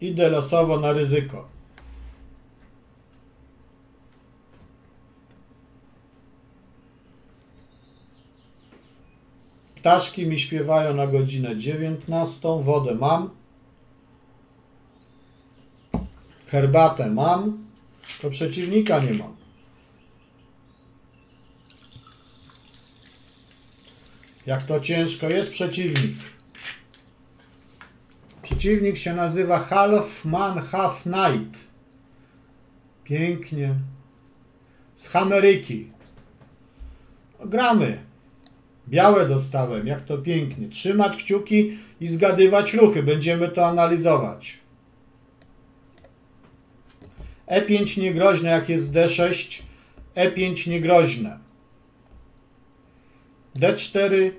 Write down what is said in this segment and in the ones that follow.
Idę losowo na ryzyko. Ptaszki mi śpiewają na godzinę 19. Wodę mam. Herbatę mam. To przeciwnika nie mam. Jak to ciężko jest przeciwnik. Przeciwnik się nazywa Half Man Half Night. Pięknie. Z Ameryki. No, gramy. Białe dostałem, jak to pięknie. Trzymać kciuki i zgadywać ruchy. Będziemy to analizować. E5 niegroźne, jak jest D6. E5 niegroźne. D4,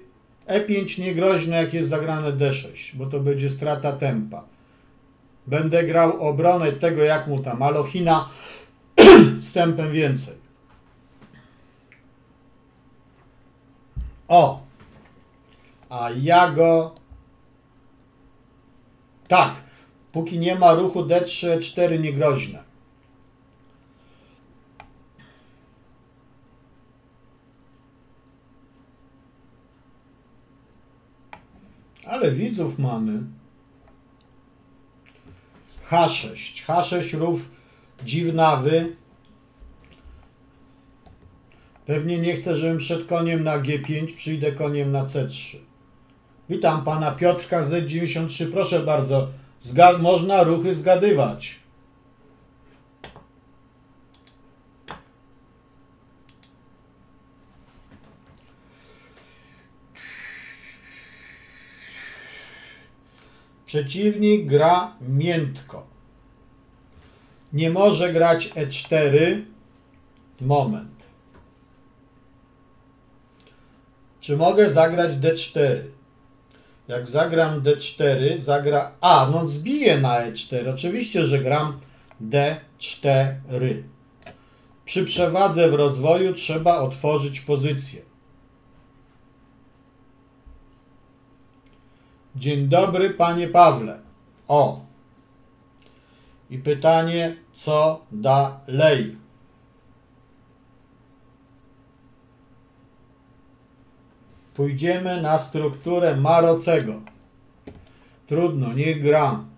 E5 niegroźne, jak jest zagrane D6, bo to będzie strata tempa. Będę grał obronę tego, jak mu tam, Alochina z tempem więcej. O! A ja go... Tak, póki nie ma ruchu D3, E4 niegroźne. Ale widzów mamy. H6. H6 rów dziwnawy. Pewnie nie chce, żebym szedł koniem na G5, przyjdę koniem na C3. Witam pana Piotrka Z93. Proszę bardzo, Zga można ruchy zgadywać. Przeciwnik gra miętko. Nie może grać E4. Moment. Czy mogę zagrać D4? Jak zagram D4, zagra... A, no zbiję na E4. Oczywiście, że gram D4. Przy przewadze w rozwoju trzeba otworzyć pozycję. Dzień dobry, panie Pawle. O. I pytanie, co dalej? Pójdziemy na strukturę Marocego. Trudno, nie gram.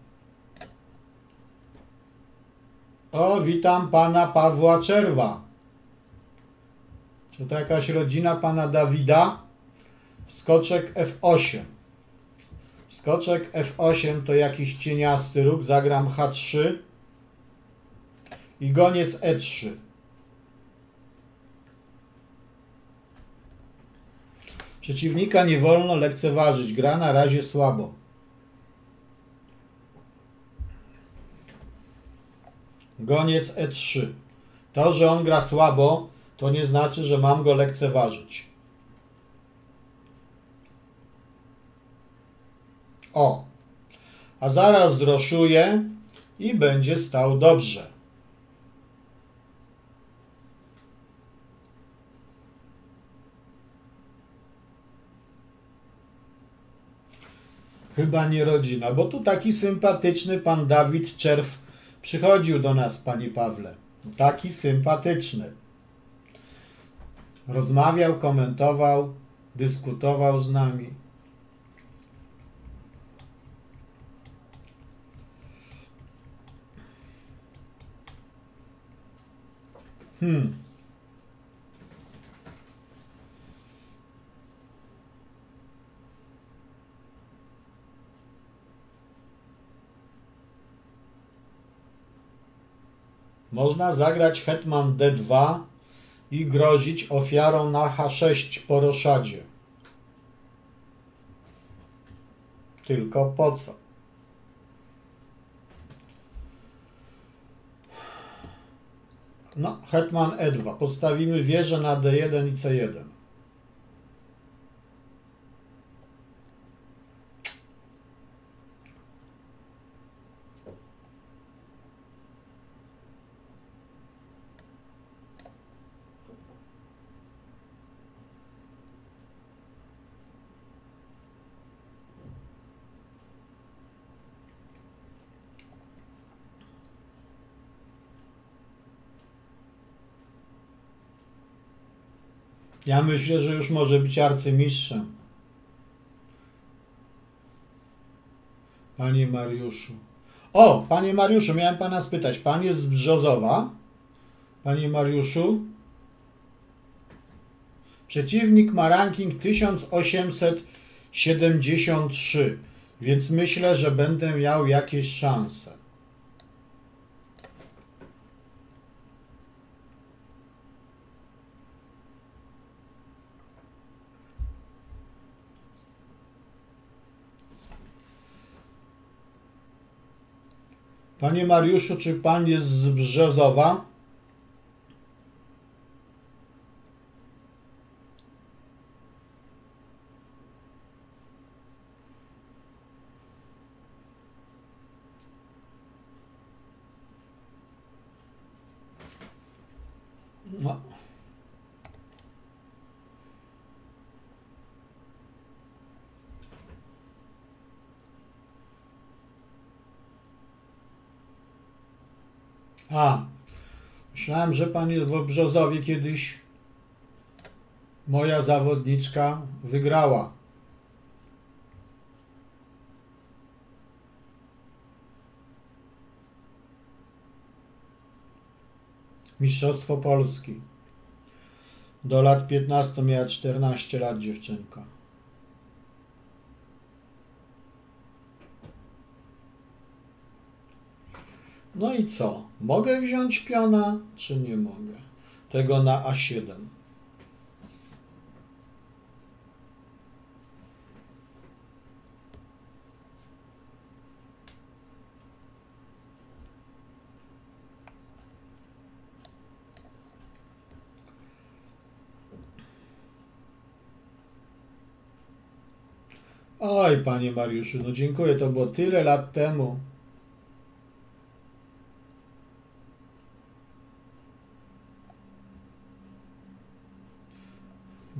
O, witam pana Pawła Czerwa. Czy to jakaś rodzina pana Dawida? Skoczek F8. Skoczek F8 to jakiś cieniasty róg. Zagram H3 i goniec E3. Przeciwnika nie wolno lekceważyć. Gra na razie słabo. Goniec E3. To, że on gra słabo, to nie znaczy, że mam go lekceważyć. O, a zaraz zroszuję i będzie stał dobrze. Chyba nie rodzina, bo tu taki sympatyczny pan Dawid Czerw przychodził do nas, panie Pawle. Taki sympatyczny. Rozmawiał, komentował, dyskutował z nami. Hmm. Można zagrać hetman d2 i grozić ofiarą na h6 po roszadzie. Tylko po co? No, hetman e2. Postawimy wieżę na d1 i c1. Ja myślę, że już może być arcymistrzem. Panie Mariuszu. O, panie Mariuszu, miałem pana spytać. Pan jest z Brzozowa? Panie Mariuszu? Przeciwnik ma ranking 1873, więc myślę, że będę miał jakieś szanse. Panie Mariuszu, czy pan jest z Brzozowa? No. A, myślałem, że pan jest w Brzozowie kiedyś moja zawodniczka wygrała. Mistrzostwo Polski. Do lat 15 miała 14 lat dziewczynka. No i co? Mogę wziąć piona, czy nie mogę? Tego na A7. Oj, panie Mariuszu, no dziękuję, to było tyle lat temu.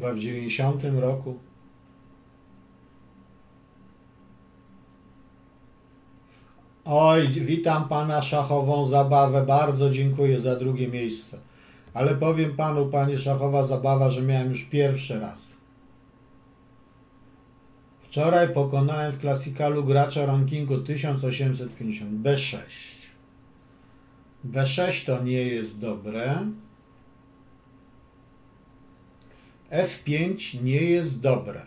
Chyba w 90 roku. Oj, witam pana szachową zabawę. Bardzo dziękuję za drugie miejsce. Ale powiem panu, panie szachowa zabawa, że miałem już pierwszy raz. Wczoraj pokonałem w klasykalu gracza rankingu 1850 B6. B6 to nie jest dobre. F5 nie jest dobre.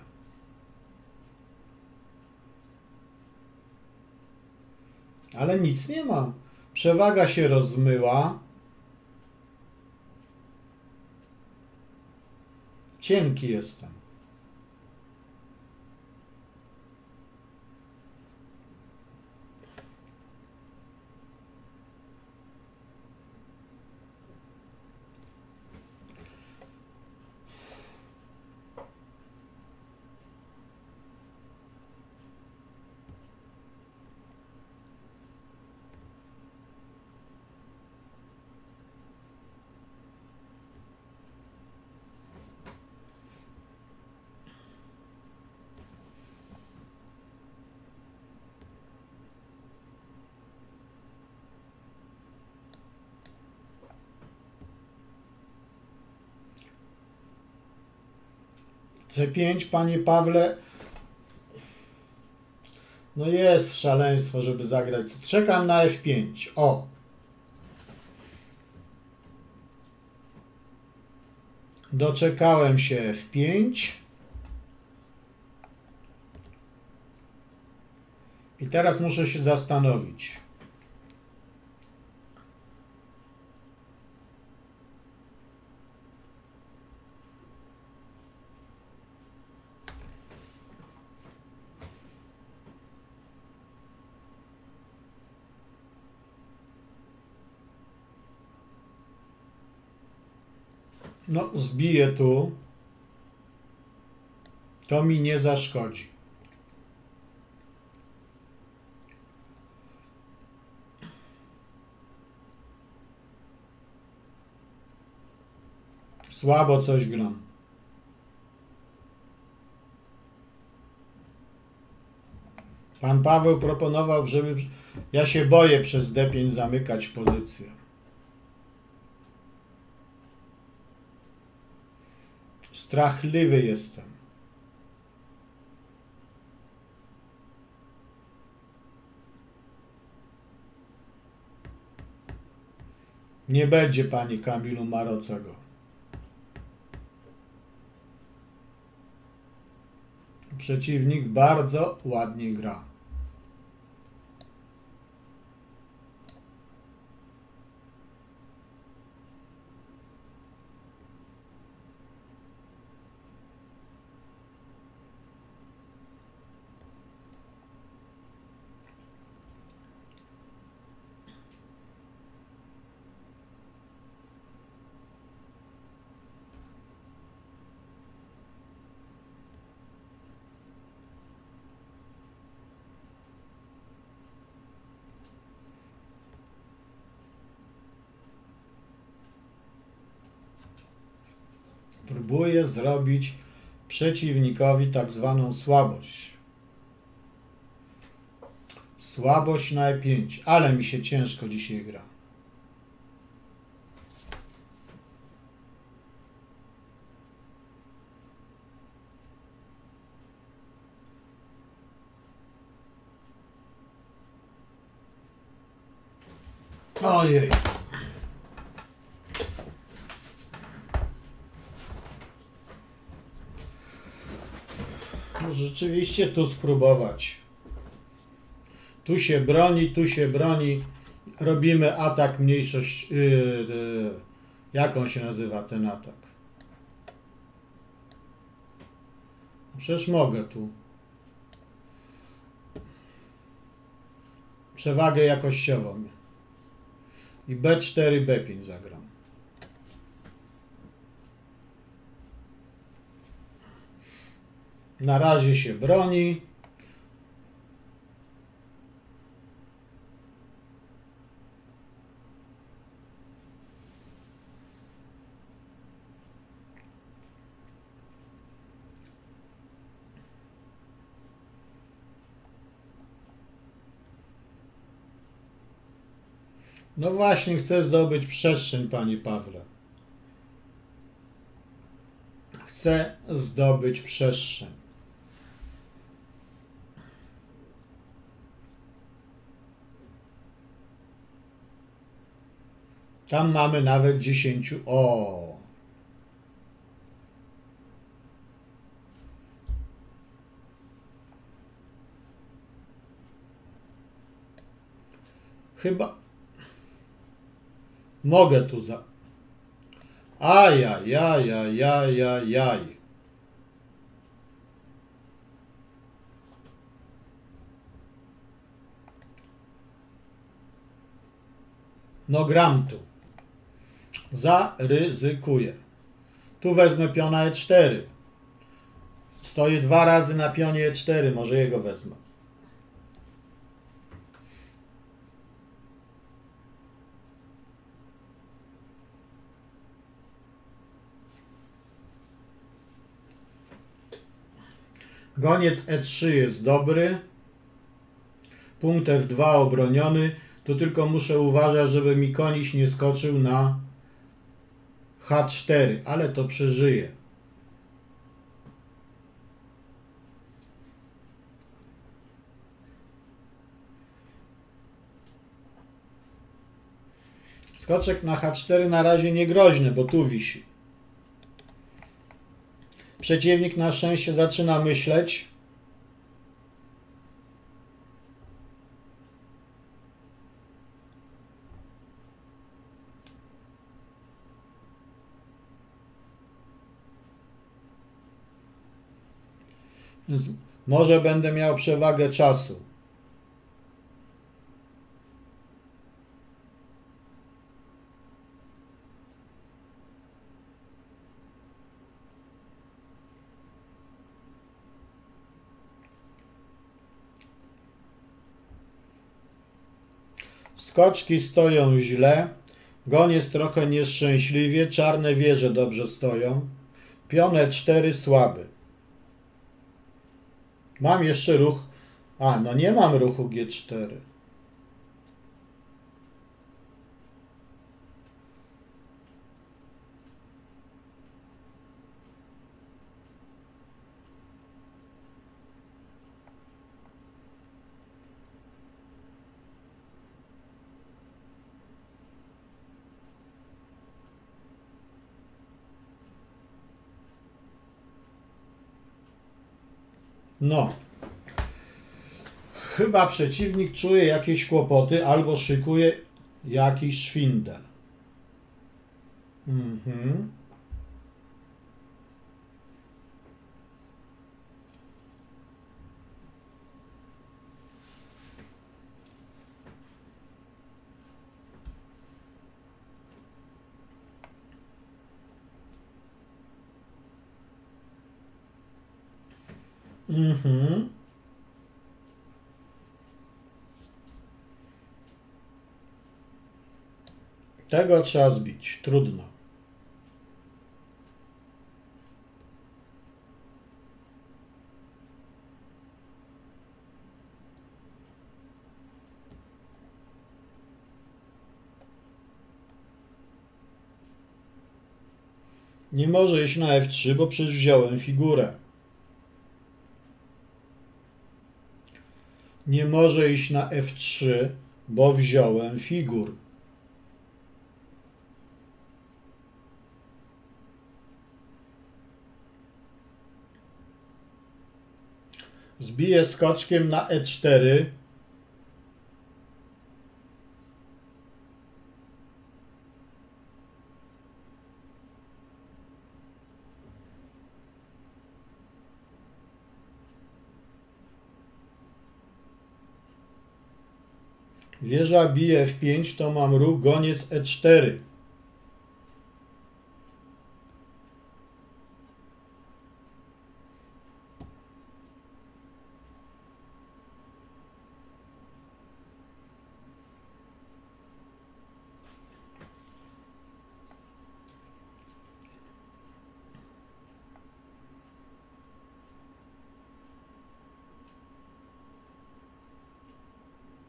Ale nic nie ma. Przewaga się rozmyła. Cienki jestem. C5, panie Pawle. No jest szaleństwo, żeby zagrać. Czekam na F5. O. Doczekałem się F5. I teraz muszę się zastanowić. No, zbiję tu. To mi nie zaszkodzi. Słabo coś gram. Pan Paweł proponował, żeby. Ja się boję przez D5 zamykać pozycję. Strachliwy jestem. Nie będzie pani Kamilu Marocego. Przeciwnik bardzo ładnie gra. Próbuje zrobić przeciwnikowi tak zwaną słabość. Słabość na E5, ale mi się ciężko dzisiaj gra. Ojej. No Rzeczywiście tu spróbować. Tu się broni, tu się broni. Robimy atak mniejszość. Yy, yy, jak on się nazywa ten atak? No Przecież mogę tu. Przewagę jakościową. I B4, B5 zagram. Na razie się broni. No właśnie, chcę zdobyć przestrzeń, panie Pawle. Chcę zdobyć przestrzeń. Tam mamy nawet 10. O! Chyba mogę tu za. Ajajajajajajaj. No gram tu. Zaryzykuję. Tu wezmę piona E4. Stoję dwa razy na pionie E4. Może jego wezmę. Goniec E3 jest dobry. Punkt F2 obroniony. Tu tylko muszę uważać, żeby mi koniś nie skoczył na H4, ale to przeżyje. Skoczek na H4 na razie nie groźny, bo tu wisi. Przeciwnik na szczęście zaczyna myśleć. Może będę miał przewagę czasu. Skoczki stoją źle. Goniec trochę nieszczęśliwie. Czarne wieże dobrze stoją. Pionę 4 słaby. Mam jeszcze ruch. A, no nie mam ruchu G4. No. Chyba przeciwnik czuje jakieś kłopoty albo szykuje jakiś szwindel. Mhm. Mhm. Tego trzeba zbić. Trudno. Nie może iść na F3, bo przecież wziąłem figurę. Nie może iść na F3, bo wziąłem figur. Zbiję skoczkiem na E E4. Wieża bije F5, to mam ruch goniec E E4.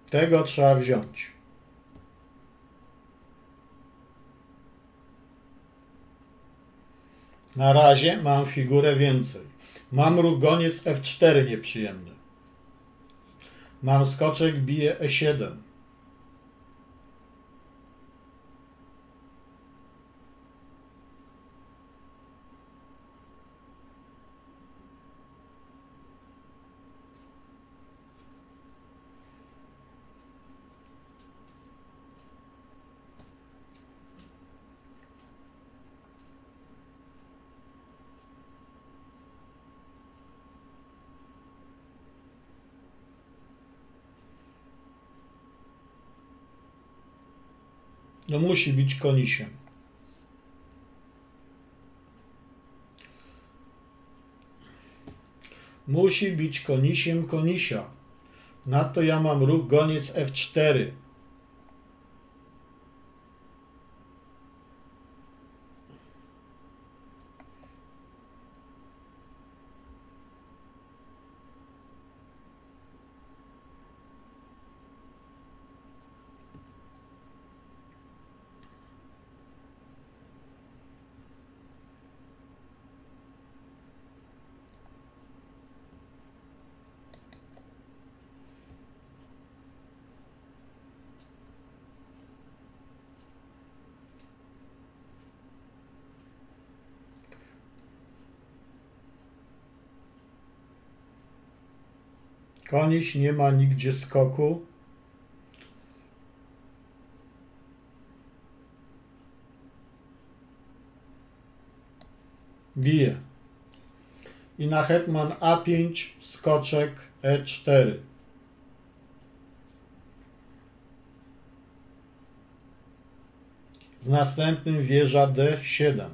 Tego trzeba wziąć. Na razie mam figurę więcej. Mam ruch goniec F4 nieprzyjemny. Mam skoczek bije E7. No musi być konisiem. Musi być konisiem konisia. Na to ja mam ruch goniec F4. Koniś nie ma nigdzie skoku. Bije. I na hetman A5 skoczek E4. Z następnym wieża D7.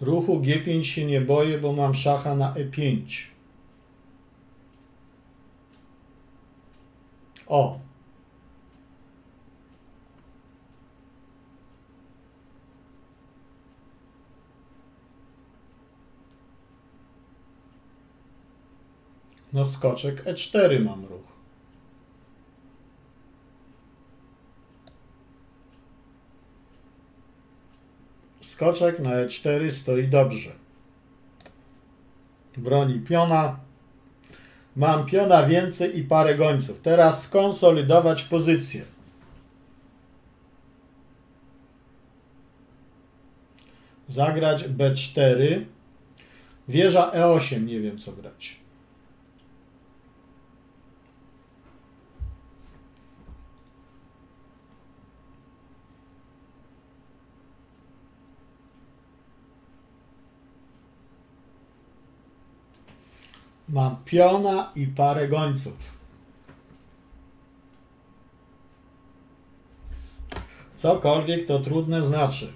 Ruchu G5 się nie boję, bo mam szacha na E5. O. No skoczek E4 mam ruch. Skoczek na e4 stoi dobrze. Broni piona. Mam piona więcej i parę gońców. Teraz skonsolidować pozycję. Zagrać b4. Wieża e8, nie wiem co grać. Mam piona i parę gońców. Cokolwiek to trudne znaczy.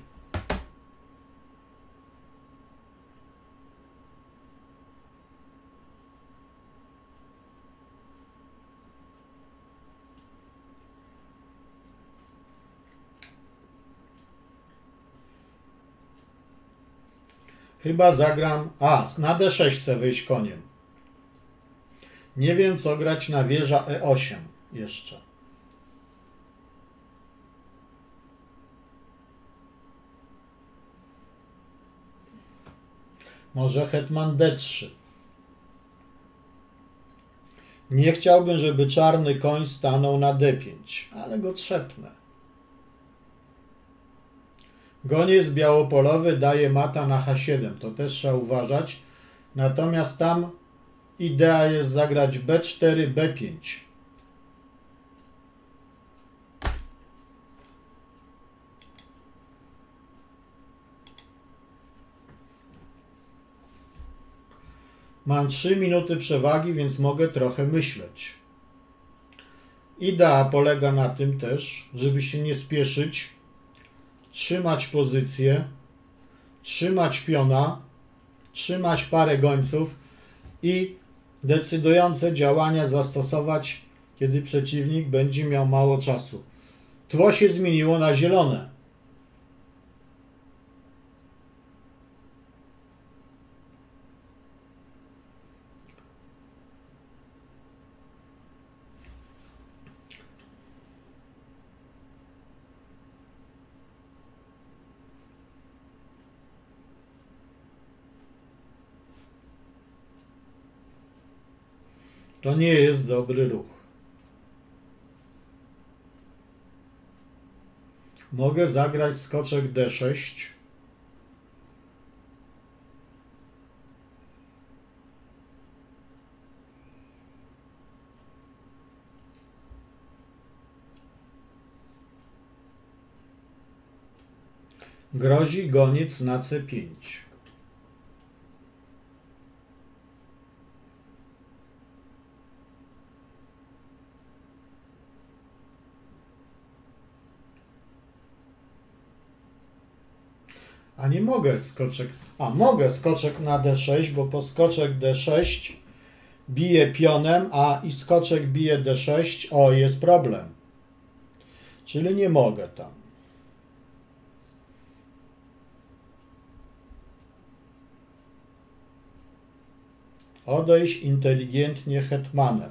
Chyba zagram. A, na D6 chcę wyjść koniem. Nie wiem, co grać na wieża E8 jeszcze. Może hetman D3. Nie chciałbym, żeby czarny koń stanął na D5, ale go trzepnę. Goniec białopolowy daje mata na H7, to też trzeba uważać. Natomiast tam idea jest zagrać B4, B5. Mam 3 minuty przewagi, więc mogę trochę myśleć. Idea polega na tym też, żeby się nie spieszyć, trzymać pozycję, trzymać piona, trzymać parę gońców i decydujące działania zastosować, kiedy przeciwnik będzie miał mało czasu. Tło się zmieniło na zielone. To nie jest dobry ruch. Mogę zagrać skoczek D6. Grozi goniec na C5. A nie mogę skoczek. A mogę skoczek na D6, bo po skoczek D6 bije pionem, a i skoczek bije D6. O, jest problem. Czyli nie mogę tam. Odejść inteligentnie hetmanem.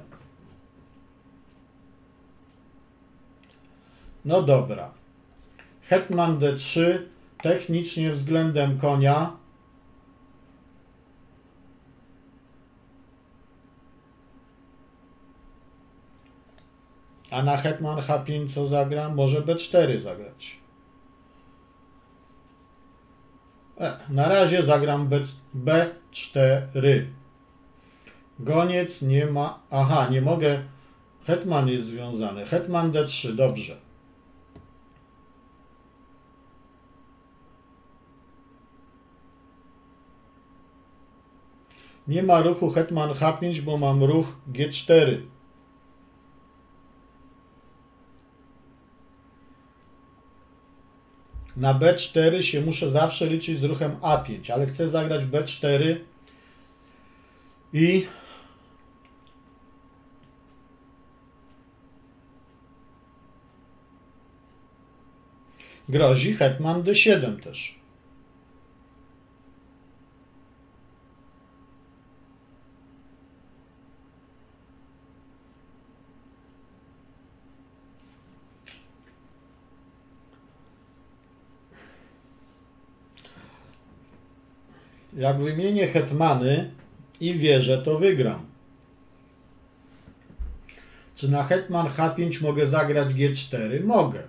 No dobra. Hetman D3 technicznie względem konia a na hetman H5 co zagra? Może B4 zagrać. E, na razie zagram B, B4. Goniec nie ma... Aha, nie mogę... Hetman jest związany. Hetman D3, dobrze. Nie ma ruchu hetman H5, bo mam ruch G4. Na B4 się muszę zawsze liczyć z ruchem A5, ale chcę zagrać B4 i grozi hetman D7 też. Jak wymienię hetmany i wieżę, to wygram. Czy na hetman H5 mogę zagrać G4? Mogę.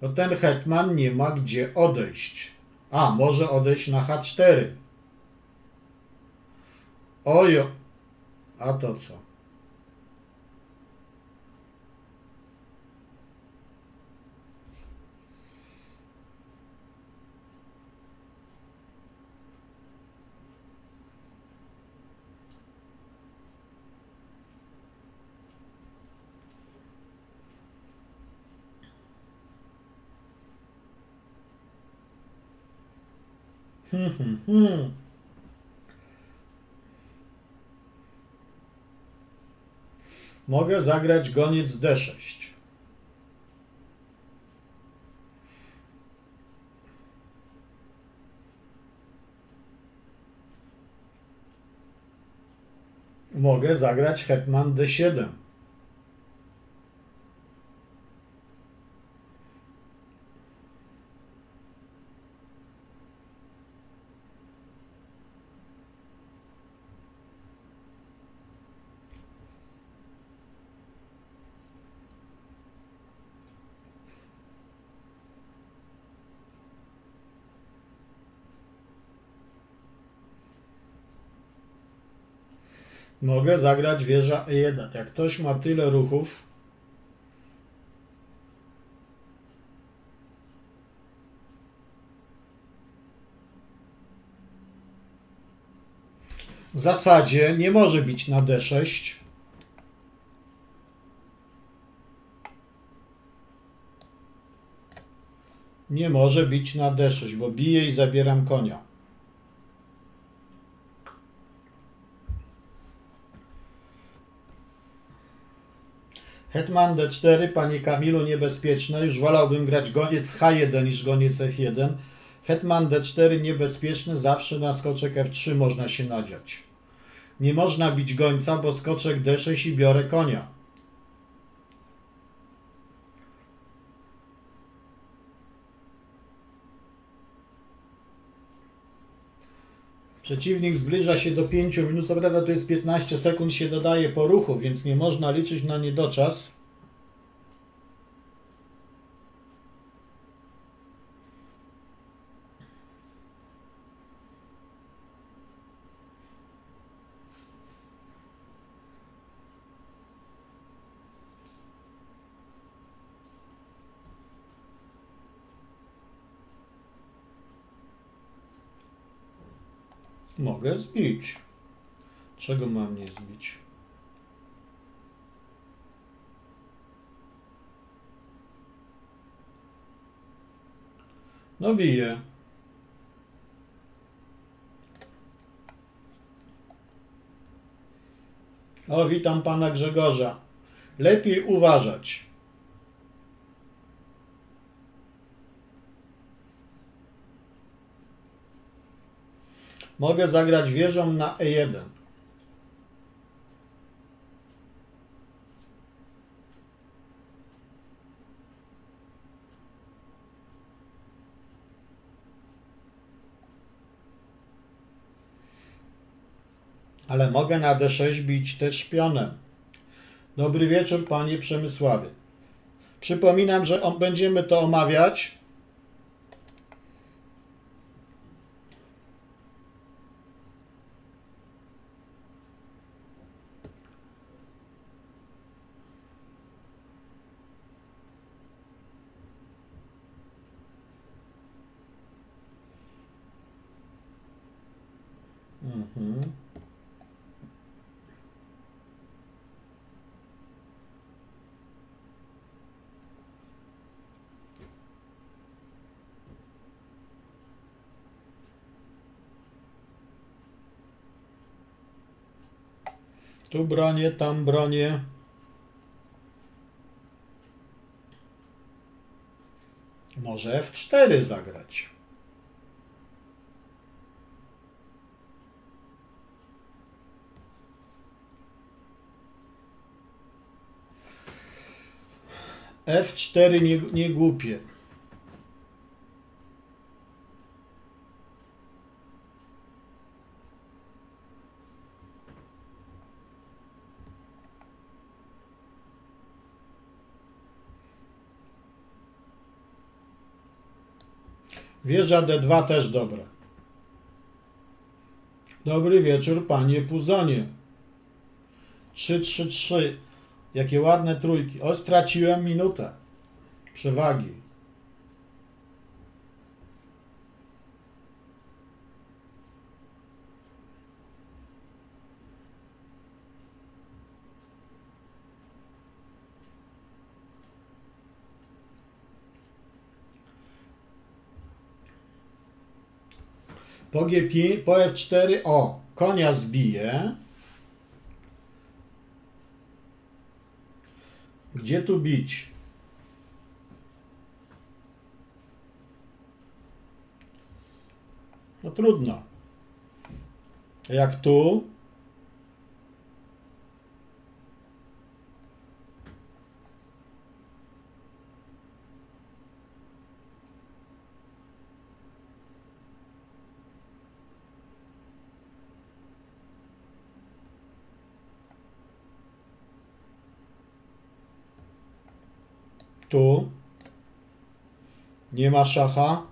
Bo ten hetman nie ma gdzie odejść. A, może odejść na H4. Ojo. A to co? Hmm, hmm, hmm. Mogę zagrać goniec D6. Mogę zagrać hetman D7. Mogę zagrać wieża E1. Jak ktoś ma tyle ruchów, w zasadzie nie może bić na D6. Nie może bić na D6, bo bije i zabieram konia. Hetman D4, panie Kamilu, niebezpieczne. Już wolałbym grać goniec H1 niż goniec F1. Hetman D4 niebezpieczny, zawsze na skoczek F3 można się nadziać. Nie można bić gońca, bo skoczek D6 i biorę konia. Przeciwnik zbliża się do 5 minut, co prawda to jest 15 sekund się dodaje po ruchu, więc nie można liczyć na niedoczas. Mogę zbić. Czego mam nie zbić? No biję. O, witam pana Grzegorza. Lepiej uważać. Mogę zagrać wieżą na E1. Ale mogę na D6 bić też szpionem. Dobry wieczór, panie Przemysławie. Przypominam, że będziemy to omawiać Mhm. Tu bronię, tam bronię. Może F4 zagrać. F4 nie, nie głupie. Wieża D2 też dobra. Dobry wieczór, panie Puzonie. 3, 3, 3. Jakie ładne trójki. O, straciłem minutę przewagi. Po G5, po F4, o, konia zbije. Gdzie tu bić? No trudno. Jak tu? Tu. Nie ma szacha.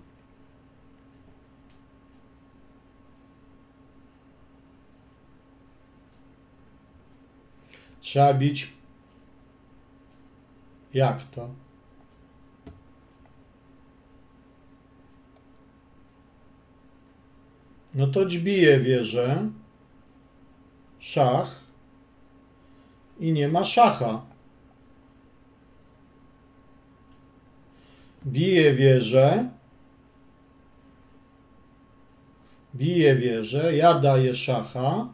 Trzeba bić. Jak to? No to dźbije wieżę. Szach. I nie ma szacha. Bije wieżę. Bije wieżę. Ja daję szacha.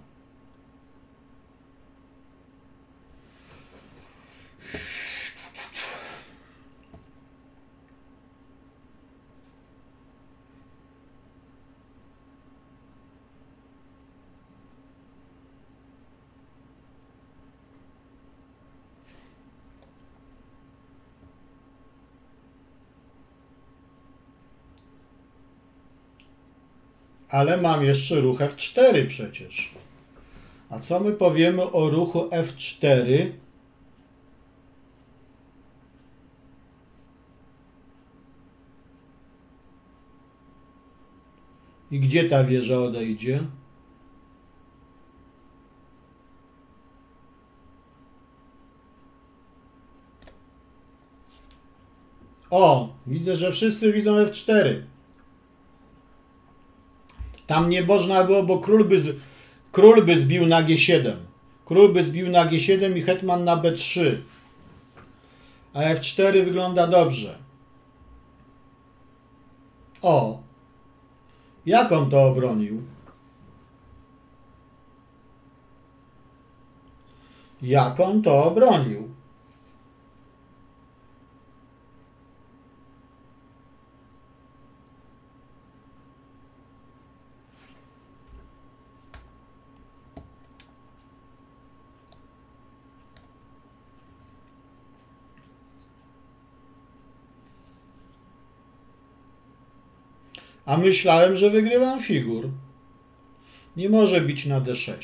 Ale mam jeszcze ruch F4 przecież. A co my powiemy o ruchu F4? I gdzie ta wieża odejdzie? O, widzę, że wszyscy widzą F4. Tam nie można było, bo król by, z, król by zbił na G7. Król by zbił na G7 i hetman na B3. A F4 wygląda dobrze. O! Jak on to obronił? Jak on to obronił? A myślałem, że wygrywam figur. Nie może bić na D6.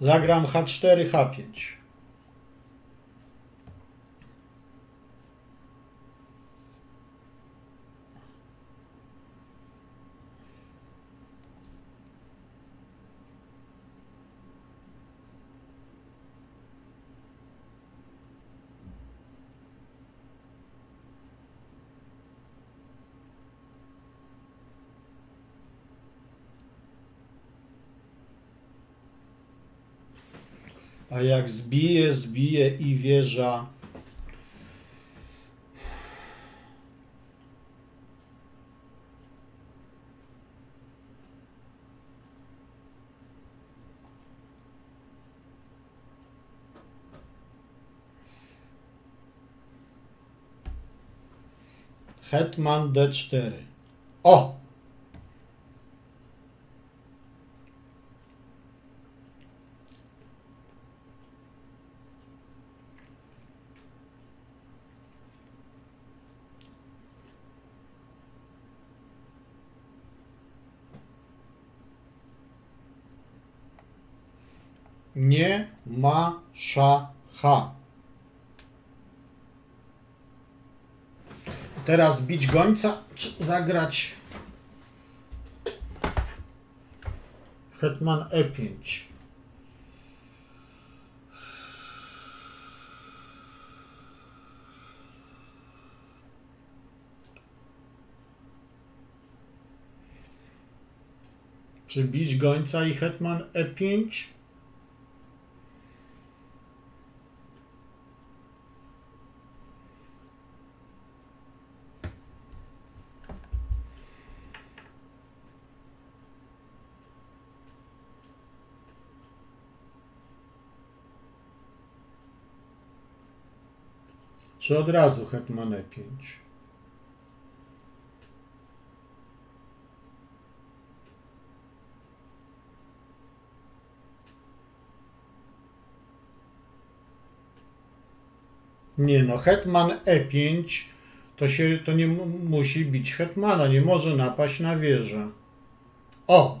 Zagram H4, H5. A jak zbije, zbije i wieża. Hetman D4. O! Nie ma szacha. Teraz bić gońca, czy zagrać Hetman E E5. Czy bić gońca i hetman E5? Czy od razu hetman E5? Nie no, hetman E5 to się to nie mu- musi bić hetmana, nie może napaść na wieżę. O!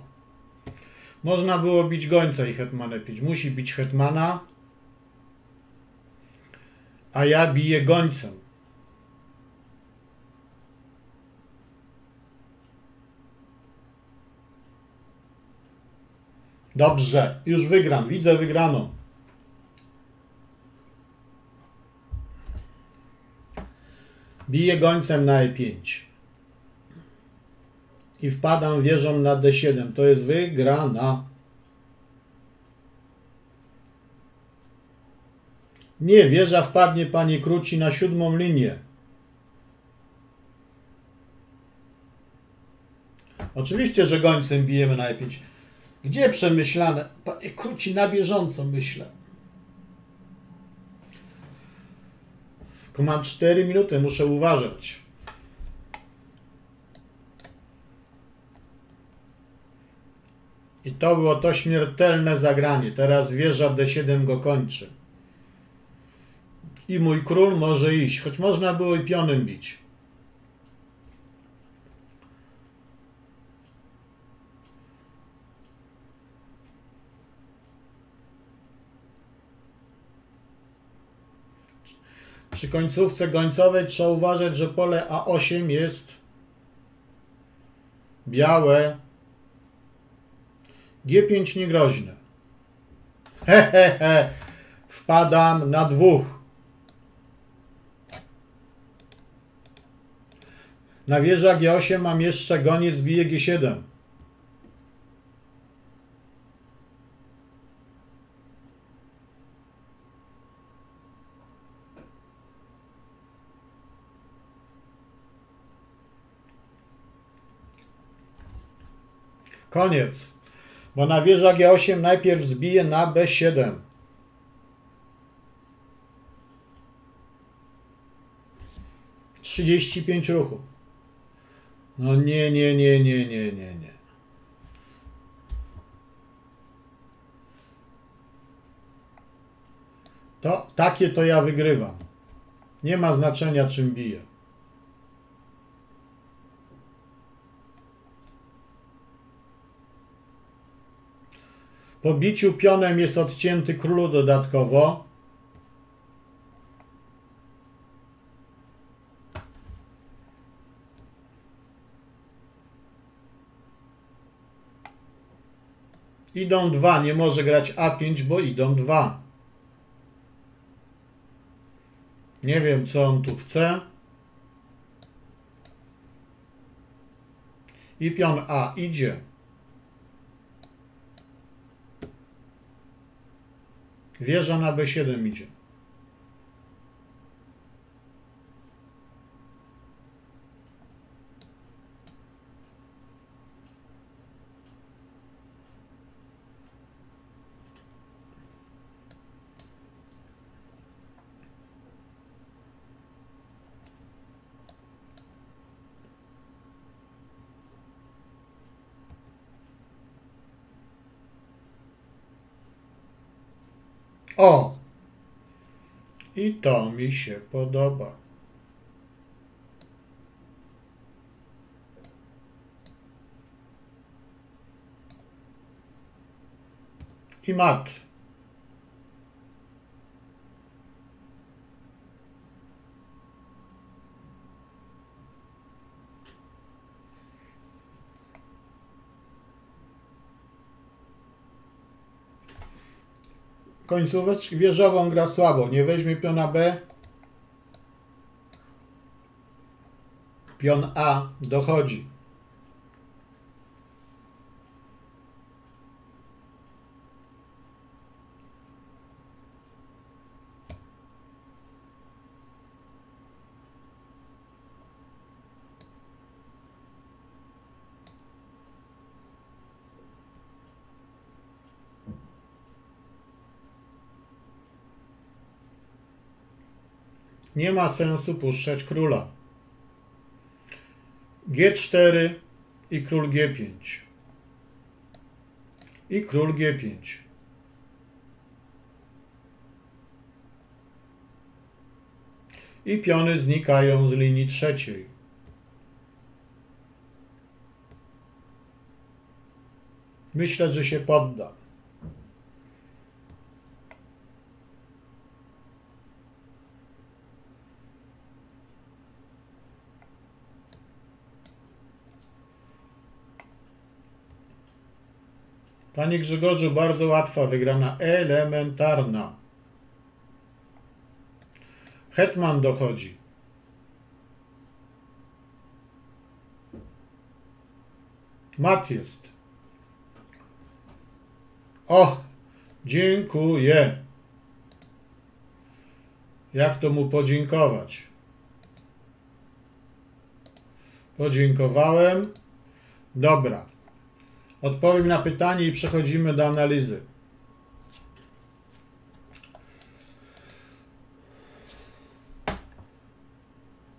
Można było bić gońca i hetman E5. Musi bić hetmana, a ja biję gońcem. Dobrze, już wygram, widzę wygraną. Biję gońcem na E5. I wpadam wieżą na D7. To jest wygrana. Nie, wieża wpadnie, panie Kruci, na siódmą linię. Oczywiście, że gońcem bijemy na E5. Gdzie przemyślane? Panie Kruci, na bieżąco myślę. Tylko mam 4 minuty, muszę uważać. I to było to śmiertelne zagranie. Teraz wieża D7 go kończy. I mój król może iść, choć można było i pionem bić. Przy końcówce gońcowej trzeba uważać, że pole A8 jest białe. G5 niegroźne. He, he, he. Wpadam na dwóch. Na wieża G8 mam jeszcze goniec bije G7. Koniec. Bo na wieża G8 najpierw zbije na B7. Trzydzieści pięć ruchów. No nie, nie, nie, nie, nie, nie, nie. To takie to ja wygrywam. Nie ma znaczenia czym biję. Po biciu pionem jest odcięty król dodatkowo. Idą dwa, nie może grać A5, bo idą dwa. Nie wiem, co on tu chce. I pion A idzie. Wieża na B7 idzie. O! I to mi się podoba. I mat. Końcóweczkę wieżową gra słabo. Nie weźmie piona B. Pion A dochodzi. Nie ma sensu puszczać króla. G4 i król G5. I król G5. I piony znikają z linii trzeciej. Myślę, że się poddam. Panie Grzegorzu, bardzo łatwa wygrana, elementarna. Hetman dochodzi. Mat jest. O, dziękuję. Jak to mu podziękować? Podziękowałem. Dobra. Odpowiem na pytanie i przechodzimy do analizy.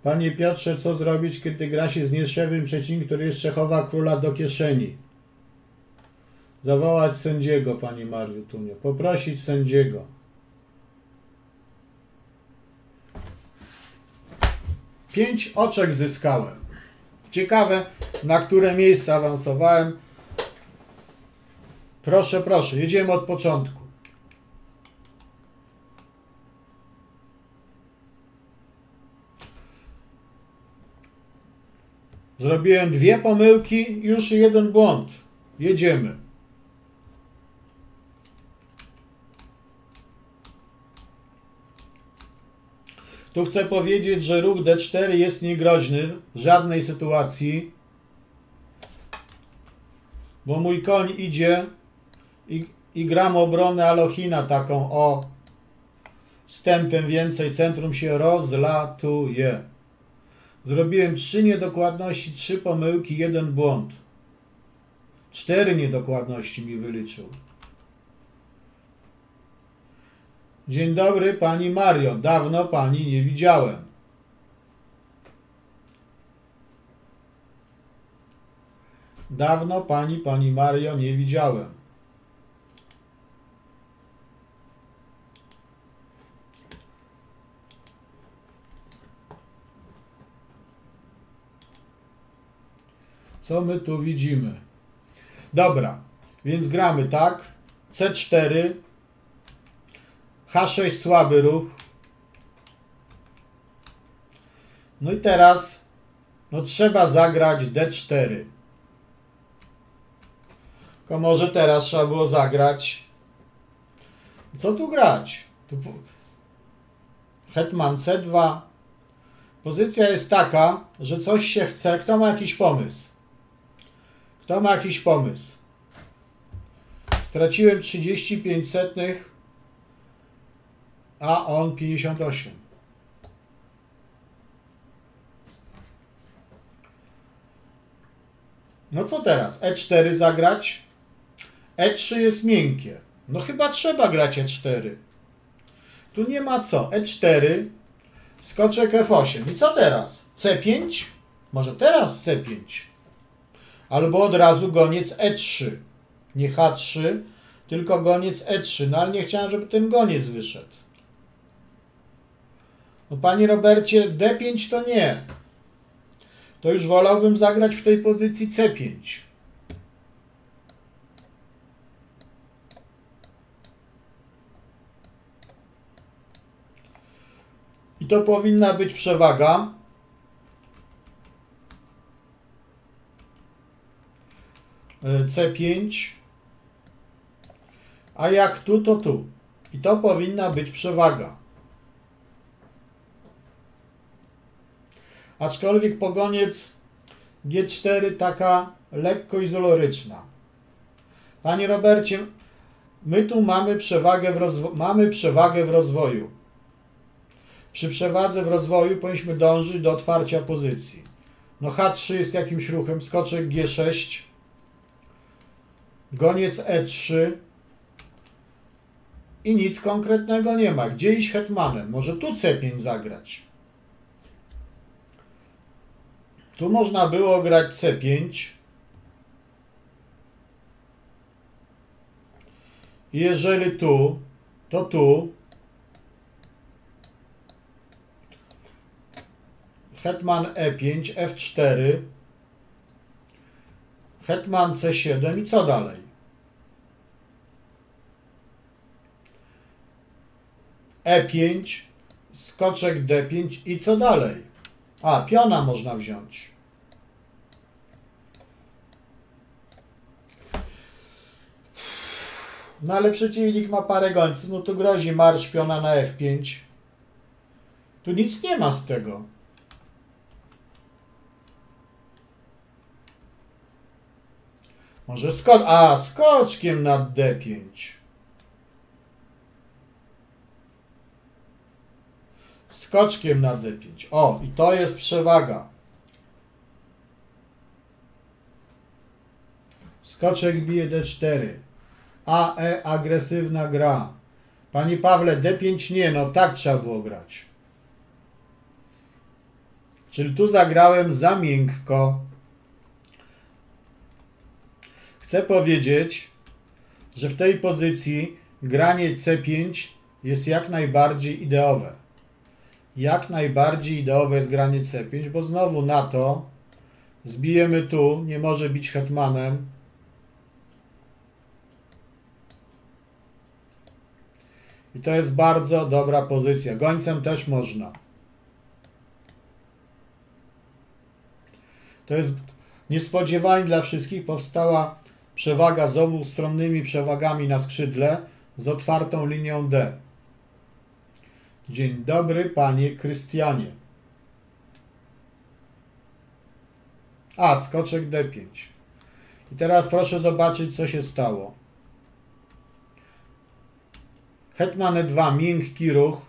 Panie Piotrze, co zrobić, kiedy gra się z nieszczewym przeciwnikiem, który jeszcze chowa króla do kieszeni? Zawołać sędziego, Pani Mariu Tunio. Poprosić sędziego. Pięć oczek zyskałem. Ciekawe, na które miejsce awansowałem. Proszę, proszę, jedziemy od początku. Zrobiłem dwie pomyłki, już jeden błąd. Jedziemy. Tu chcę powiedzieć, że ruch D4 jest niegroźny w żadnej sytuacji, bo mój koń idzie i, i gram obronę Alochina taką o stępem więcej, centrum się rozlatuje. Zrobiłem trzy niedokładności, trzy pomyłki, jeden błąd. Cztery niedokładności mi wyliczył. Dzień dobry, pani Mario. Dawno pani nie widziałem. Dawno pani, pani Mario, nie widziałem. Co my tu widzimy? Dobra, więc gramy tak. C4. H6 słaby ruch. No i teraz no trzeba zagrać D4. Tylko może teraz trzeba było zagrać. Co tu grać? Tu... Hetman C2. Pozycja jest taka, że coś się chce. Kto ma jakiś pomysł? Kto ma jakiś pomysł? Straciłem 35 setnych, a on 58. No co teraz? E4 zagrać? E3 jest miękkie. No chyba trzeba grać E4. Tu nie ma co. E4, skoczek F8. I co teraz? C5? Może teraz C5? Albo od razu goniec E3. Nie H3, tylko goniec E3. No ale nie chciałem, żeby ten goniec wyszedł. No panie Robercie, D5 to nie. To już wolałbym zagrać w tej pozycji C5. I to powinna być przewaga. C5. A jak tu, to tu. I to powinna być przewaga. Aczkolwiek pogoniec G4 taka lekko izoloryczna. Panie Robercie, my tu mamy przewagę w, mamy przewagę w rozwoju. Przy przewadze w rozwoju powinniśmy dążyć do otwarcia pozycji. No H3 jest jakimś ruchem, skoczek G6, goniec E3 i nic konkretnego nie ma. Gdzie iść hetmanem? Może tu C5 zagrać. Tu można było grać C5. Jeżeli tu, to tu. Hetman E5, F4. Hetman C7 i co dalej? E5, skoczek D5 i co dalej? A, piona można wziąć. No ale przeciwnik ma parę gońców, no to grozi marsz piona na F5. Tu nic nie ma z tego. Może skocz... A, skoczkiem na D5. Skoczkiem na D5. O, i to jest przewaga. Skoczek bije D4. AE agresywna gra. Panie Pawle, D5 nie, no tak trzeba było grać. Czyli tu zagrałem za miękko. Chcę powiedzieć, że w tej pozycji granie C5 jest jak najbardziej ideowe. Jak najbardziej ideowe jest granie C5, bo znowu na to zbijemy tu, nie może bić hetmanem. I to jest bardzo dobra pozycja. Gońcem też można. To jest niespodziewanie dla wszystkich. Powstała przewaga z obu stronnymi przewagami na skrzydle z otwartą linią D. Dzień dobry, panie Krystianie. A, skoczek D5. I teraz proszę zobaczyć, co się stało. Hetman E2, miękki ruch.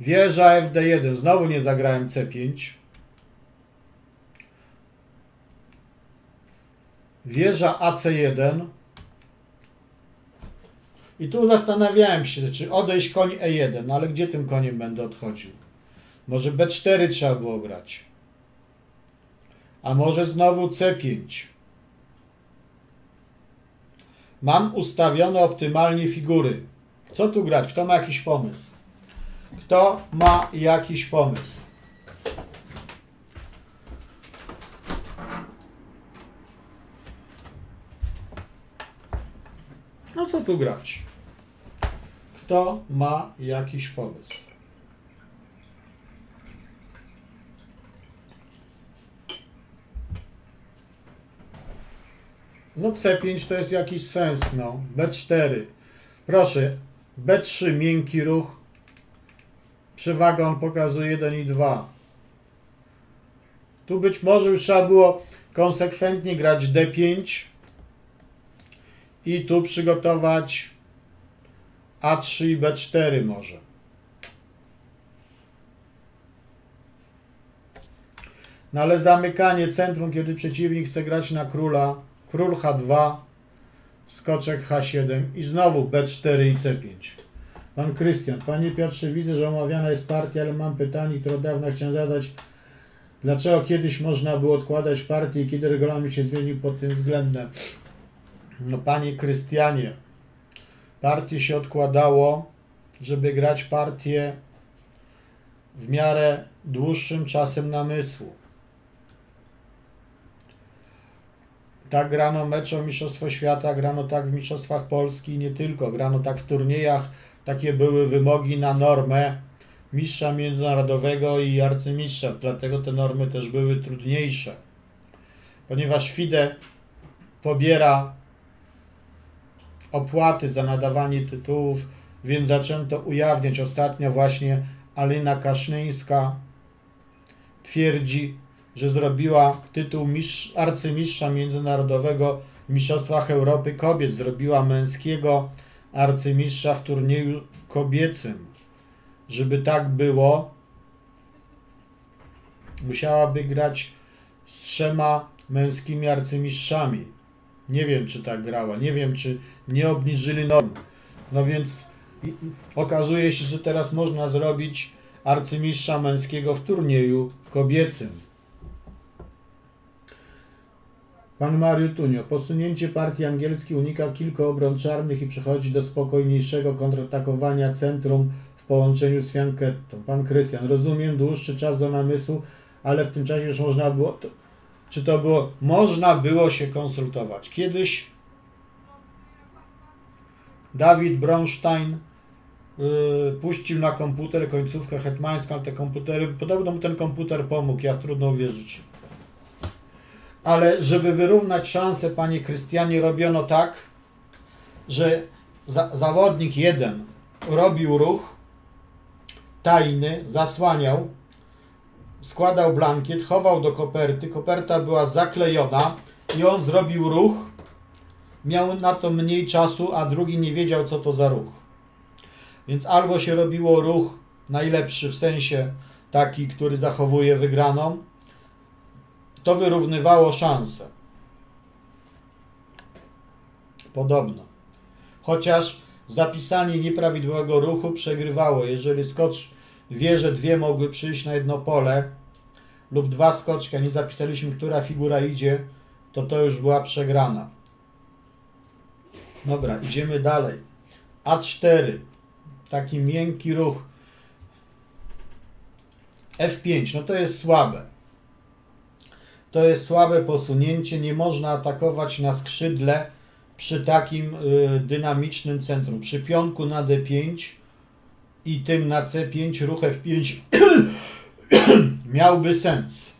Wieża FD1, znowu nie zagrałem C5. Wieża AC1. I tu zastanawiałem się, czy odejść koń E1, no ale gdzie tym koniem będę odchodził? Może B4 trzeba było grać. A może znowu C5. Mam ustawione optymalnie figury. Co tu grać? Kto ma jakiś pomysł? Kto ma jakiś pomysł? No co tu grać? Kto ma jakiś pomysł? No C5 to jest jakiś sens, no. B4. Proszę, B3 miękki ruch. Przewaga on pokazuje 1 i 2. Tu być może już trzeba było konsekwentnie grać D5 i tu przygotować A3 i B4 może. No ale zamykanie centrum, kiedy przeciwnik chce grać na króla, król H2, skoczek H7 i znowu B4 i C5. Pan Krystian, Panie Piotrze, widzę, że omawiana jest partia, ale mam pytanie, które od dawna chciałem zadać. Dlaczego kiedyś można było odkładać partię i kiedy regulamin się zmienił pod tym względem? No Panie Krystianie, partię się odkładało, żeby grać partię w miarę dłuższym czasem namysłu. Tak grano meczom Mistrzostwo Świata, grano tak w Mistrzostwach Polski i nie tylko. Grano tak w turniejach. Takie były wymogi na normę mistrza międzynarodowego i arcymistrza, dlatego te normy też były trudniejsze. Ponieważ FIDE pobiera opłaty za nadawanie tytułów, więc zaczęto ujawniać. Ostatnio właśnie Alina Kasznyńska twierdzi, że zrobiła tytuł mistrz, arcymistrza międzynarodowego w Mistrzostwach Europy Kobiet. Zrobiła męskiego arcymistrza w turnieju kobiecym. Żeby tak było, musiałaby grać z trzema męskimi arcymistrzami. Nie wiem, czy tak grała. Nie wiem, czy nie obniżyli norm. No więc okazuje się, że teraz można zrobić arcymistrza męskiego w turnieju kobiecym. Pan Mariu Tunio. Posunięcie partii angielskiej unika kilku obron czarnych i przechodzi do spokojniejszego kontratakowania centrum w połączeniu z Fianchettą. Pan Krystian. Rozumiem, dłuższy czas do namysłu, ale w tym czasie już można było... Czy to było... Można było się konsultować. Kiedyś Dawid Bronstein yy, puścił na komputer końcówkę hetmańską, te komputery, podobno mu ten komputer pomógł, ja trudno uwierzyć. Ale żeby wyrównać szanse, panie Krystianie, robiono tak, że za, zawodnik jeden robił ruch tajny, zasłaniał, składał blankiet, chował do koperty, koperta była zaklejona i on zrobił ruch, miał na to mniej czasu, a drugi nie wiedział, co to za ruch. Więc albo się robiło ruch najlepszy, w sensie taki, który zachowuje wygraną, to wyrównywało szanse. Podobno. Chociaż zapisanie nieprawidłowego ruchu przegrywało. Jeżeli skocz wie, że dwie mogły przyjść na jedno pole lub dwa skoczki, a nie zapisaliśmy, która figura idzie, to to już była przegrana. Dobra, idziemy dalej. A4. Taki miękki ruch. F5. No to jest słabe. To jest słabe posunięcie. Nie można atakować na skrzydle przy takim y, dynamicznym centrum. Przy pionku na D5 i tym na C5 ruch F5 miałby sens.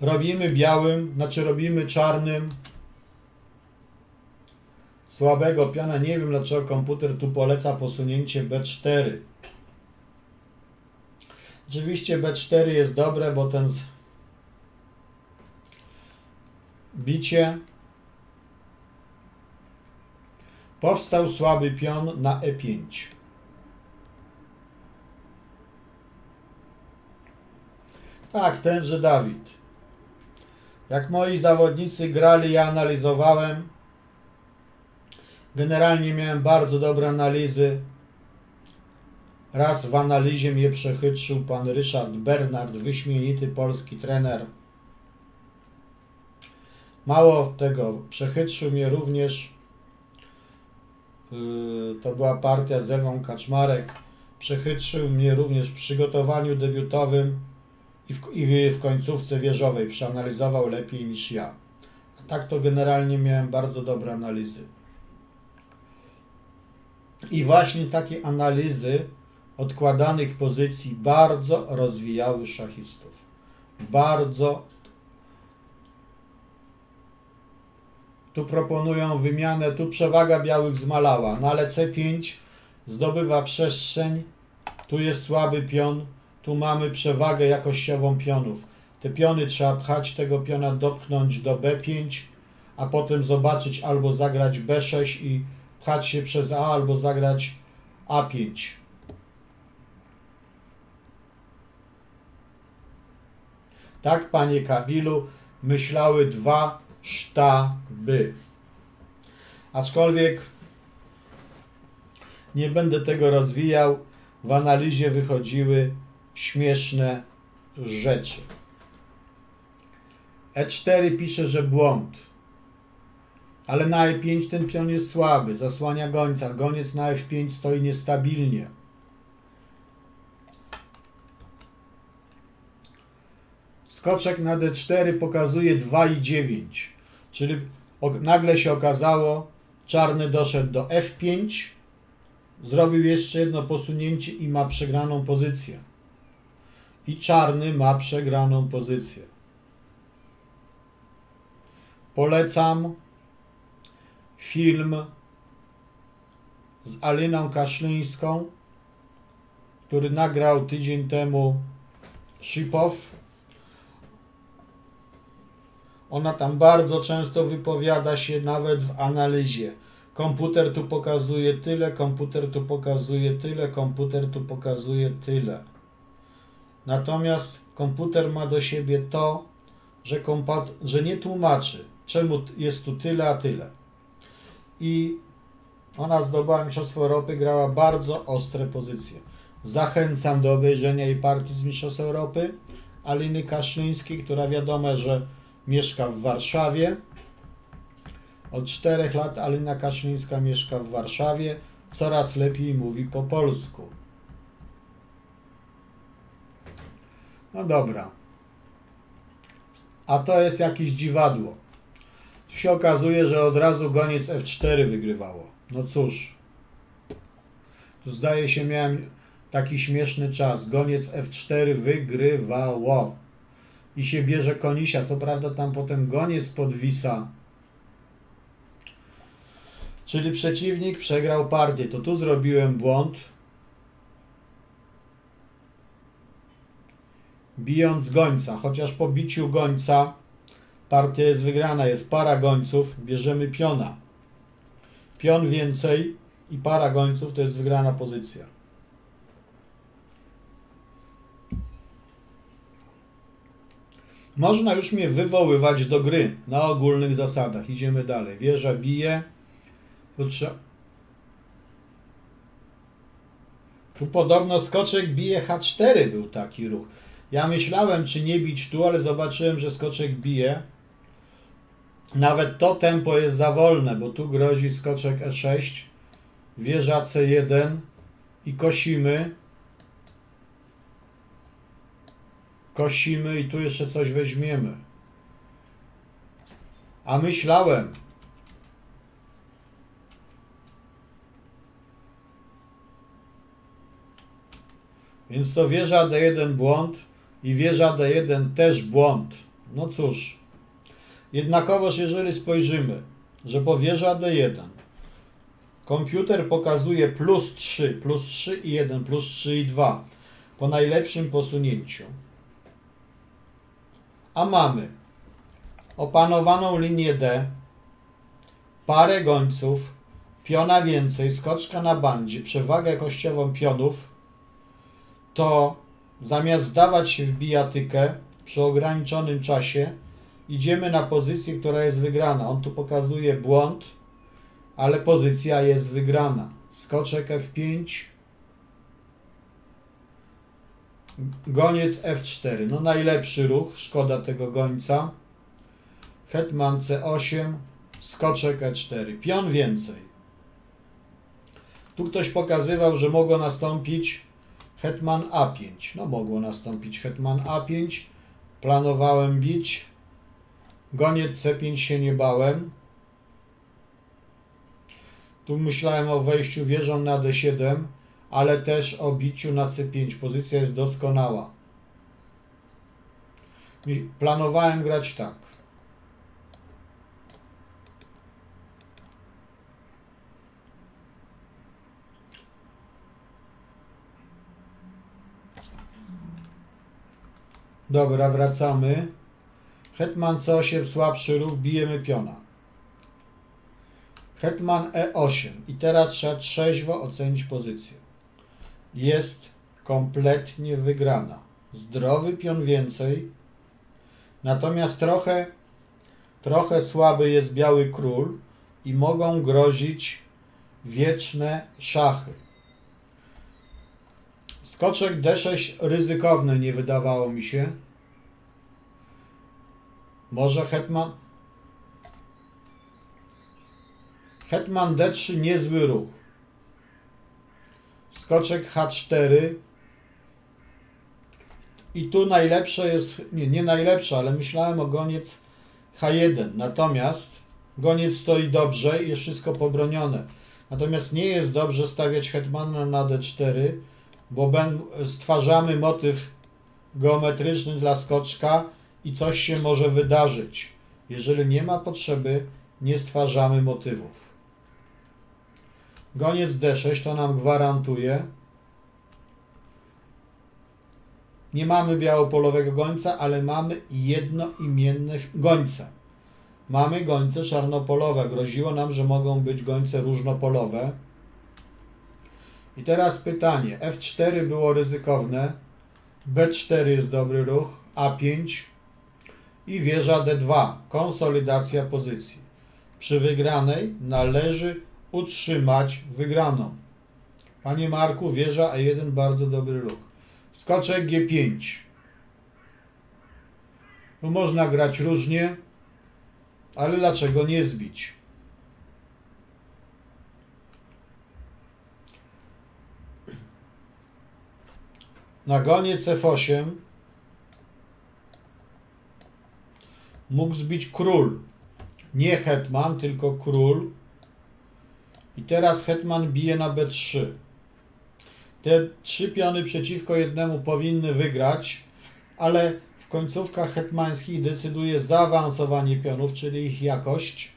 Robimy białym, znaczy robimy czarnym słabego piana. Nie wiem dlaczego komputer tu poleca posunięcie B4. Oczywiście B4 jest dobre, bo ten bicie powstał słaby pion na E E5. Tak, tenże Dawid. Jak moi zawodnicy grali, ja analizowałem. Generalnie miałem bardzo dobre analizy. Raz w analizie mnie przechytrzył pan Ryszard Bernard, wyśmienity polski trener. Mało tego, przechytrzył mnie również, yy, to była partia z Ewą Kaczmarek, przechytrzył mnie również w przygotowaniu debiutowym i w, i w końcówce wieżowej. Przeanalizował lepiej niż ja. A tak to generalnie miałem bardzo dobre analizy. I właśnie takie analizy odkładanych pozycji bardzo rozwijały szachistów. Bardzo. Tu proponują wymianę, tu przewaga białych zmalała, no ale C5 zdobywa przestrzeń, tu jest słaby pion, tu mamy przewagę jakościową pionów. Te piony trzeba pchać, tego piona dopchnąć do B5, a potem zobaczyć albo zagrać B6 i pchać się przez A, albo zagrać A5. Tak, panie Kabilu, myślały dwa sztaby. Aczkolwiek nie będę tego rozwijał. W analizie wychodziły śmieszne rzeczy. E4 pisze, że błąd. Ale na E5 ten pion jest słaby, zasłania gońca. Goniec na F5 stoi niestabilnie. Skoczek na D4 pokazuje 2 i 9. Czyli nagle się okazało, czarny doszedł do F5, zrobił jeszcze jedno posunięcie i ma przegraną pozycję. I czarny ma przegraną pozycję. Polecam film z Aliną Kaszlińską, który nagrał tydzień temu Shipow. Ona tam bardzo często wypowiada się nawet w analizie. Komputer tu pokazuje tyle, komputer tu pokazuje tyle, komputer tu pokazuje tyle. Natomiast komputer ma do siebie to, że, że nie tłumaczy, czemu jest tu tyle, a tyle. I ona zdobyła Mistrzostwo Europy, grała bardzo ostre pozycje. Zachęcam do obejrzenia jej partii z Mistrzostw Europy. Aliny Kaszlińskiej, która wiadomo, że mieszka w Warszawie. Od czterech lat Alina Kaszlińska mieszka w Warszawie. Coraz lepiej mówi po polsku. No dobra. A to jest jakieś dziwadło. Tu się okazuje, że od razu goniec F4 wygrywało. No cóż. Tu zdaje się miałem taki śmieszny czas. Goniec F4 wygrywało. I się bierze konisia. Co prawda tam potem goniec podwisa. Czyli przeciwnik przegrał partię. To tu zrobiłem błąd. Bijąc gońca. Chociaż po biciu gońca partia jest wygrana. Jest para gońców. Bierzemy piona. Pion więcej i para gońców to jest wygrana pozycja. Można już mnie wywoływać do gry na ogólnych zasadach. Idziemy dalej. Wieża bije. Tu, trze- tu podobno skoczek bije H4 był taki ruch. Ja myślałem, czy nie bić tu, ale zobaczyłem, że skoczek bije. Nawet to tempo jest za wolne, bo tu grozi skoczek E6, wieża C1 i kosimy. Kosimy i tu jeszcze coś weźmiemy. A myślałem. Więc to wieża D1 błąd i wieża D1 też błąd. No cóż. Jednakowoż jeżeli spojrzymy, że po wieża D1 komputer pokazuje plus 3, plus 3 i 1, plus 3 i 2 po najlepszym posunięciu, a mamy opanowaną linię D, parę gońców, piona więcej, skoczka na bandzie, przewagę jakościową pionów, to zamiast wdawać się w bijatykę przy ograniczonym czasie, idziemy na pozycję, która jest wygrana. On tu pokazuje błąd, ale pozycja jest wygrana. Skoczek F5, goniec F4. No najlepszy ruch, szkoda tego gońca. Hetman C8, skoczek E4. Pion więcej. Tu ktoś pokazywał, że mogło nastąpić Hetman A5. No mogło nastąpić Hetman A5. Planowałem bić. Goniec C5 się nie bałem. Tu myślałem o wejściu wieżą na D7, ale też o biciu na C5. Pozycja jest doskonała. Planowałem grać tak. Dobra, wracamy. Hetman C8, słabszy ruch, bijemy piona. Hetman E8. I teraz trzeba trzeźwo ocenić pozycję. Jest kompletnie wygrana. Zdrowy pion więcej. Natomiast trochę, trochę słaby jest biały król i mogą grozić wieczne szachy. Skoczek D6 ryzykowny nie wydawało mi się. Może hetman. Hetman D3 niezły ruch. Skoczek H4. I tu najlepsze jest, nie, nie najlepsze, ale myślałem o goniec H1. Natomiast goniec stoi dobrze i jest wszystko pobronione. Natomiast nie jest dobrze stawiać hetmana na D4, bo ben, stwarzamy motyw geometryczny dla skoczka i coś się może wydarzyć. Jeżeli nie ma potrzeby, nie stwarzamy motywów. Goniec D6 to nam gwarantuje. Nie mamy białopolowego gońca, ale mamy jednoimienne gońce. Mamy gońce czarnopolowe. Groziło nam, że mogą być gońce różnopolowe. I teraz pytanie. F4 było ryzykowne. B4 jest dobry ruch. A5 i wieża D2. Konsolidacja pozycji. Przy wygranej należy utrzymać wygraną. Panie Marku, wieża E1 bardzo dobry ruch. Skoczek G5. Tu można grać różnie, ale dlaczego nie zbić? Na goniec F8 mógł zbić król. Nie hetman, tylko król. I teraz hetman bije na B3. Te trzy piony przeciwko jednemu powinny wygrać, ale w końcówkach hetmańskich decyduje zaawansowanie pionów, czyli ich jakość,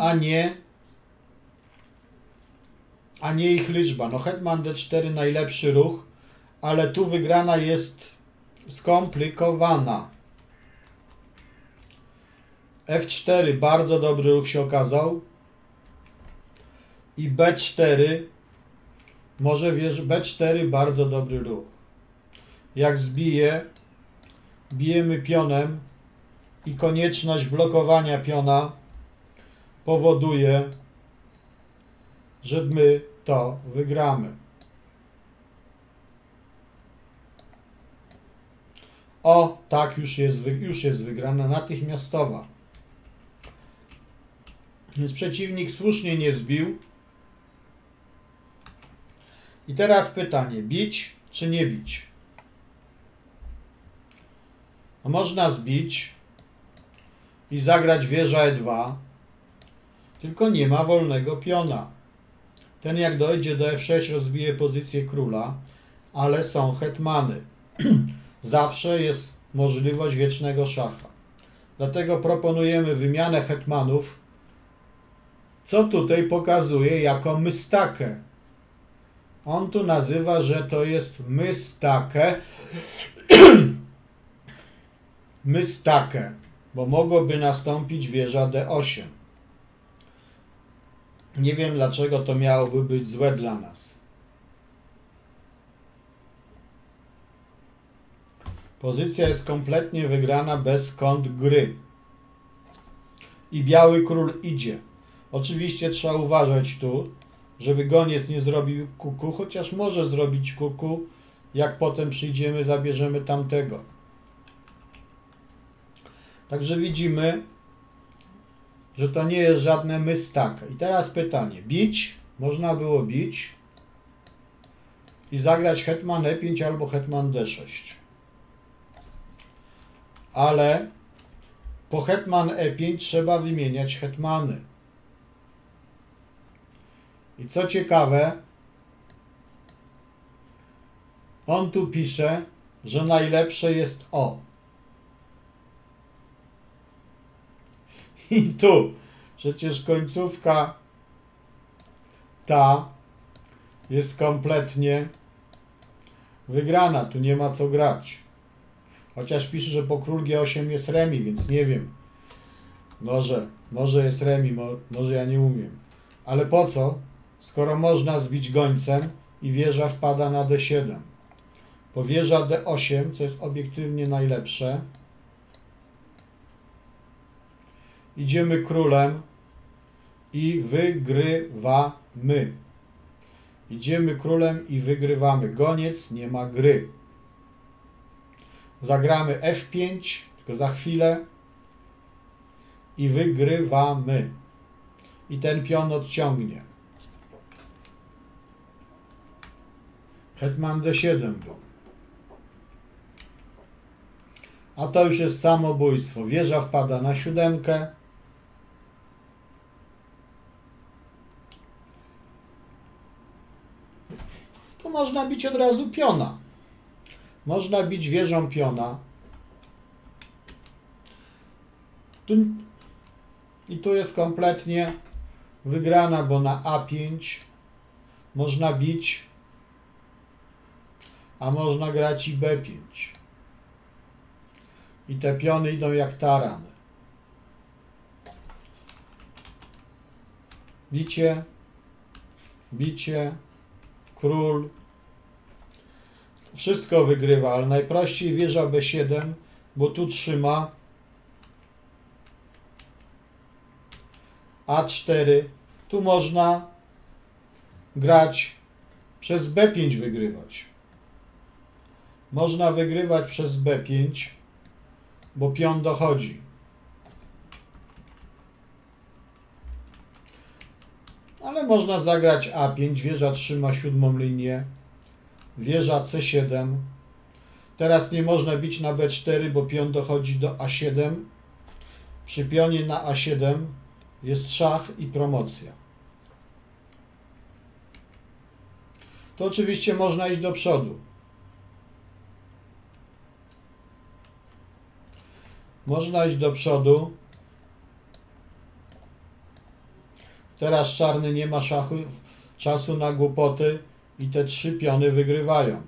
a nie, a nie ich liczba. No hetman D4 najlepszy ruch, ale tu wygrana jest skomplikowana. F4 bardzo dobry ruch się okazał. I B4 może wiesz, B4 bardzo dobry ruch. Jak zbije, bijemy pionem i konieczność blokowania piona powoduje, że my to wygramy. O, tak, już jest, już jest wygrana natychmiastowa. Więc przeciwnik słusznie nie zbił. I teraz pytanie, bić czy nie bić? No można zbić i zagrać wieża E2, tylko nie ma wolnego piona. Ten jak dojdzie do F6 rozbije pozycję króla, ale są hetmany. Zawsze jest możliwość wiecznego szacha. Dlatego proponujemy wymianę hetmanów, co tutaj pokazuje jako mystakę. On tu nazywa, że to jest mystakę. mystakę, bo mogłoby nastąpić wieża D8. Nie wiem dlaczego to miałoby być złe dla nas. Pozycja jest kompletnie wygrana bez kąt gry. I biały król idzie. Oczywiście trzeba uważać tu, żeby goniec nie zrobił kuku, chociaż może zrobić kuku, jak potem przyjdziemy, zabierzemy tamtego. Także widzimy, że to nie jest żadne mystake. I teraz pytanie. Bić? Można było bić i zagrać hetman e5 albo hetman d6. Ale po hetman e5 trzeba wymieniać hetmany. I co ciekawe, on tu pisze, że najlepsze jest O. I tu przecież końcówka ta jest kompletnie wygrana. Tu nie ma co grać. Chociaż pisze, że po król G8 jest remi, więc nie wiem. Może, może jest remi, może ja nie umiem. Ale po co? skoro można zbić gońcem i wieża wpada na D7. Po wieża D8, co jest obiektywnie najlepsze, idziemy królem i wygrywamy. Idziemy królem i wygrywamy. Goniec nie ma gry. Zagramy F5, tylko za chwilę i wygrywamy. I ten pion odciągnie. Hetman D7 był. A to już jest samobójstwo. Wieża wpada na siódemkę. Tu można bić od razu piona. Można bić wieżą piona. Tu, I tu jest kompletnie wygrana, bo na A5 można bić, a można grać i B5. I te piony idą jak tarany. Bicie, bicie, król. Wszystko wygrywa, ale najprościej wieża B7, bo tu trzyma. A4. Tu można grać przez B5 wygrywać. Można wygrywać przez B5, bo pion dochodzi. Ale można zagrać A5, wieża trzyma siódmą linię, wieża C7. Teraz nie można bić na B4, bo pion dochodzi do A7. Przy pionie na A7 jest szach i promocja. To oczywiście można iść do przodu. Można iść do przodu. Teraz czarny nie ma szachu, czasu na głupoty i te trzy piony wygrywają.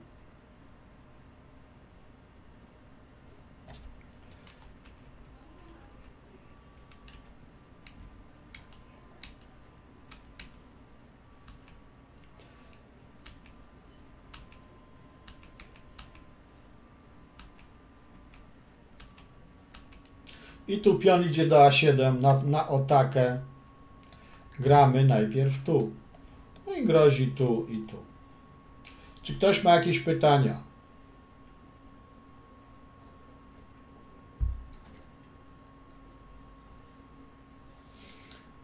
I tu pion idzie do A7 na, na otakę. Gramy najpierw tu. No i grozi tu i tu. Czy ktoś ma jakieś pytania?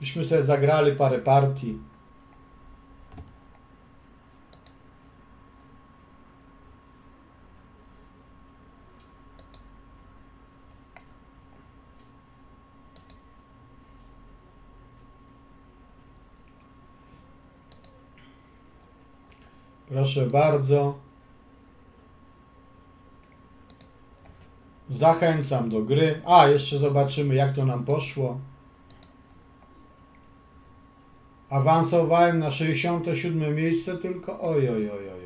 Byśmy sobie zagrali parę partii. Proszę bardzo. Zachęcam do gry. A, jeszcze zobaczymy, jak to nam poszło. Awansowałem na 67 miejsce, tylko oj, oj, oj, oj.